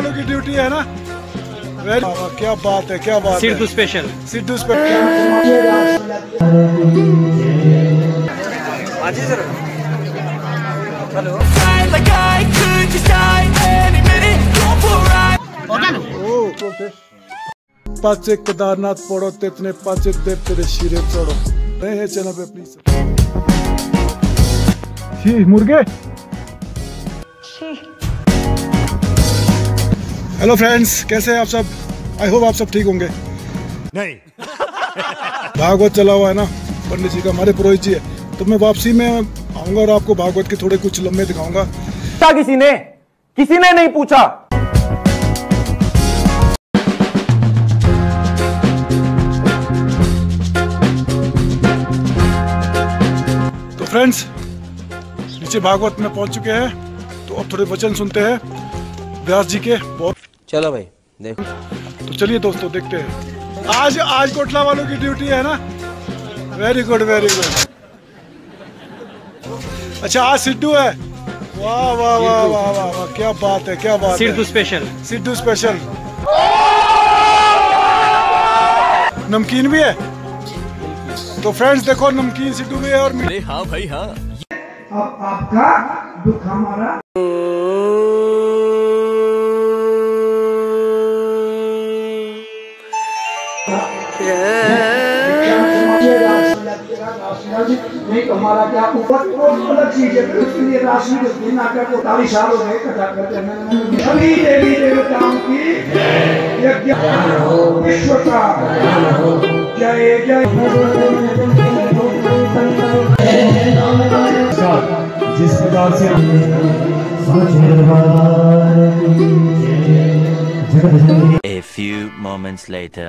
वालों की ड्यूटी है ना? वेरी क्या बात है क्या बात सिद्धू स्पेशल सिद्धू स्पेशल बोलते पाचे केदारनाथ पढ़ो तेतने पाचे देव तेरे शीरे चढ़ो। नए हैं चैनल पे प्लीज़ मुर्गे। हेलो फ्रेंड्स कैसे हैं आप सब? आई होप आप सब ठीक होंगे। नहीं। भागवत चला हुआ है ना पंडित जी का हमारे पुरोहित जी है। तो मैं वापसी में आऊँगा और आपको भागवत के थोड़े कुछ लम्बे दिखाऊँगा। पूछा किसी ने? किसी ने नहीं पूछा? तो फ्रेंड्स नीचे भागवत में पहुँच चुके हैं। तो अब थोड़े वचन सुनते हैं। व्यास जी के बहुत चलो भाई देखो। तो चलिए दोस्तों देखते हैं। आज आज कोटला वालों की ड्यूटी है ना? वेरी गुड वेरी गुड अच्छा आज सिद्धू है। वाह वाह वाह वाह वाह वाह क्या बात है क्या बात सिद्धू स्पेशल सिद्धू स्पेशल नमकीन भी है? तो फ्रेंड्स देखो नमकीन सिद्धू भी है और अरे हाँ भाई हाँ। नहीं तो हमारा क्या ऊपर वो अलग चीज़ है उसके लिए राशि जो दिन आकर को चालीस साल हो गए इकट्ठा करते हैं सभी देवी देवताओं की यज्ञ विश्व का। जय जय। जिस प्रकार से A few moments later.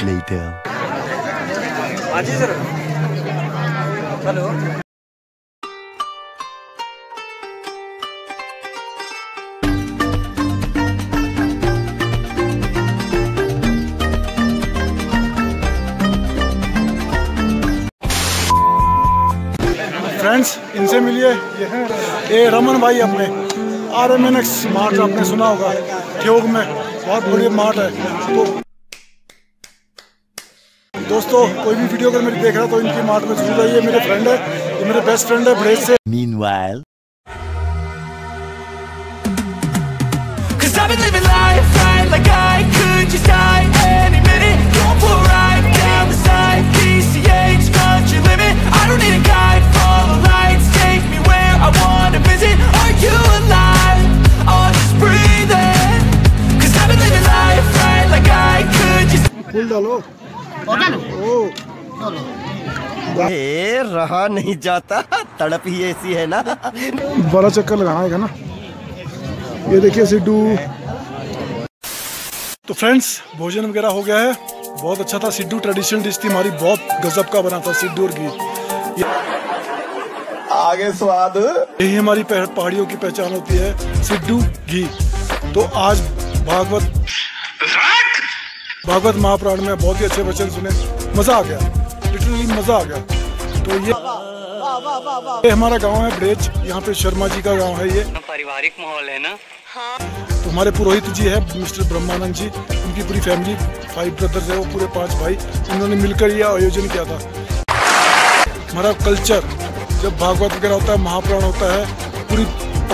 later. Friends इनसे मिलिए ये हैं। ये रमन भाई अपने। R M N X mart आपने सुना होगा ठियोग में। बहुत बढ़िया मार्ट है। तो दोस्तों कोई भी वीडियो अगर मेरी देख रहा तो इनकी मार्ग में ज़रूर आइए। मेरे फ्रेंड है ये मेरे बेस्ट फ्रेंड है ब्रेज से। मीन वायल ए, रहा नहीं जाता। तड़प ही ऐसी है ना। बड़ा चक्कर लगाना है ना। ये देखिए सिड्डू तो फ्रेंड्स भोजन वगैरह हो गया है। बहुत अच्छा था सिड्डू ट्रेडिशनल डिश थी हमारी। बहुत गजब का बना था सिड्डू और घी आगे स्वाद। यही हमारी पहाड़ियों की पहचान होती है सिड्डू घी तो आज भागवत भागवत महापुराण में बहुत ही अच्छे वचन सुने। मज़ा आ गया। लिटरली मज़ा आ गया। तो ये ये हमारा गाँव है ब्रेज यहाँ पे शर्मा जी का गाँव है ये। पारिवारिक माहौल है ना? हाँ। तो हमारे पुरोहित जी है मिस्टर ब्रह्मानंद जी उनकी पूरी फैमिली फाइव ब्रदर्स है वो पूरे पाँच भाई उन्होंने मिलकर ये आयोजन किया था। हमारा कल्चर जब भागवत वगैरह होता है महापुराण होता है पूरी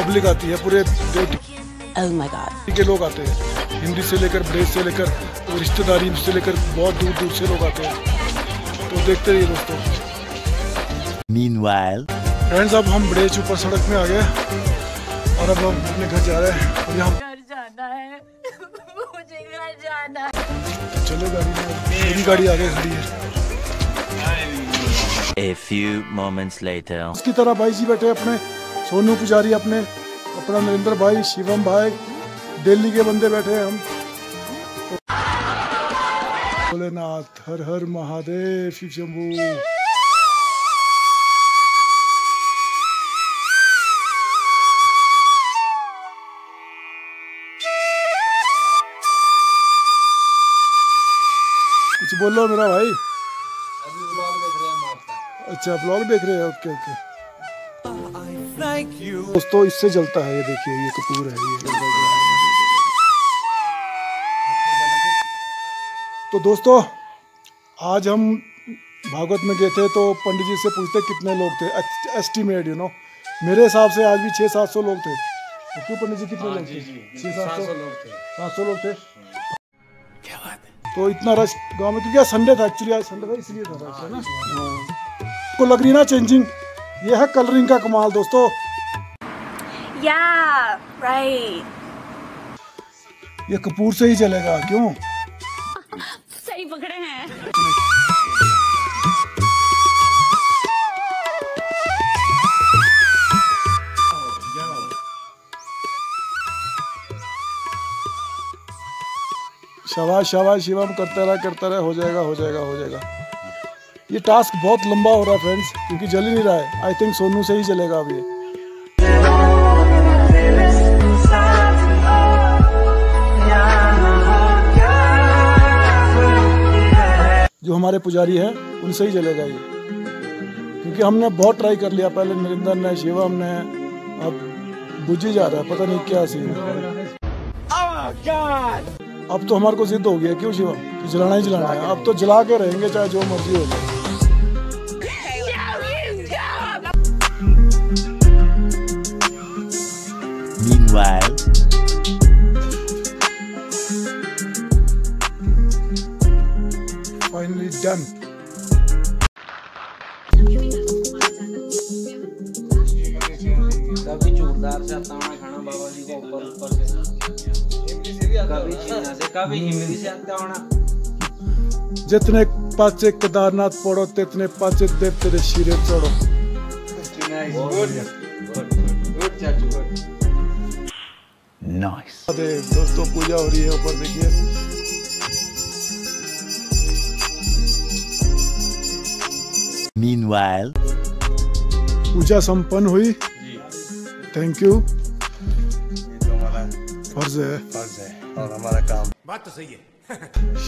पब्लिक आती है पूरे देश के लोग आते हैं। हिंदी से लेकर ब्रेज से लेकर रिश्तेदारी से लेकर बहुत दूर दूर से लोग आते हैं। तो देखते रहिए दोस्तों। Meanwhile. फ्रेंड्स अब हम ब्रेज ऊपर सड़क में आ गए और अब हम अपने घर जा रहे हैं। और यहाँ जाना है। मुझे घर जाना है। चलो गाड़ी में मेरी गाड़ी आगे खड़ी है। A few moments later. उसकी तरह भाई जी बैठे अपने सोनू पुजारी अपने अपना नरेंद्र भाई शिवम भाई दिल्ली के बंदे बैठे हैं हम। भोलेनाथ हर हर महादेव शिव शंभू कुछ बोलो मेरा भाई? अच्छा ब्लॉग देख रहे हैं ओके ओके दोस्तों इससे जलता है ये देखिए ये कपूर है ये। तो दोस्तों आज हम भागवत में गए थे तो पंडित जी से पूछते कितने लोग थे? एस्टिमेट यू नो मेरे हिसाब से आज भी छः सात सौ लोग थे। तो क्यों पंडित जी कितने लोग थे? छः सात सौ सात सौ लोग थे। तो इतना रश गाँव में क्योंकि संडे था एक्चुअली आज संडे था इसलिए था रश है ना? हाँ। को लग रही ना चेंजिंग ये है कलरिंग का कमाल दोस्तों। Yeah, right. ये कपूर से ही चलेगा क्यों? शाबाश शाबाश, शिवम, करते रहा करते रहा, हो जाएगा हो जाएगा हो जाएगा। ये टास्क बहुत लंबा हो रहा है फ्रेंड्स क्योंकि जल ही नहीं रहा है। आई थिंक सोनू से ही चलेगा अब ये। जो हमारे पुजारी हैं, उनसे ही चलेगा ये। क्योंकि हमने बहुत ट्राई कर लिया, पहले नरेंद्र ने, शिवम ने, अब बुझी जा रहा है, पता नहीं क्या सीन है। अब तो हमारे को जिद हो गया क्यों शिवम कि जलाना ही जलाना है। अब तो जला के रहेंगे चाहे जो मर्ज़ी हो जाए। Meanwhile. फाइनली डन जितने पाचे केदारनाथ पढ़ो तितने पाचे देव तेरे शिरे चढ़ो। Nice. दोस्तों पूजा हो रही है ऊपर देखिए। Meanwhile. पूजा संपन्न हुई। थैंक यू फ़र्ज़ है। फ़र्ज़ है। और हमारा काम। बात तो सही है।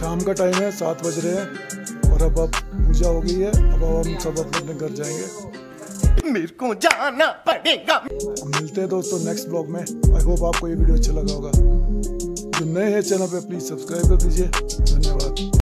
शाम का टाइम है सात बज रहे हैं और अब अब पूजा हो गई है अब अब हम सब अपने अपने घर जाएँगे। मेरे को जाना पड़ेगा। मिलते हैं दोस्तों नेक्स्ट ब्लॉग में। आई होप आपको ये वीडियो अच्छा लगा होगा। जो नए हैं चैनल पे प्लीज़ सब्सक्राइब कर दीजिए। धन्यवाद।